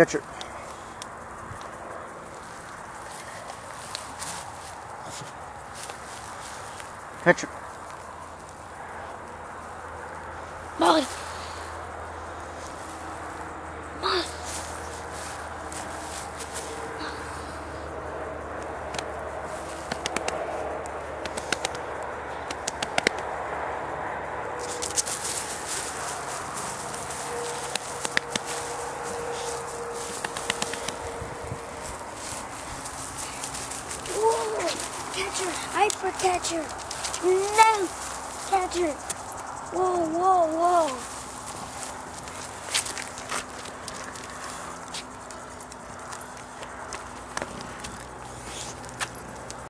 Catch her. Her. Molly. Molly. Whoa! Catcher! Hyper catcher! No! Catcher! Whoa, whoa, whoa!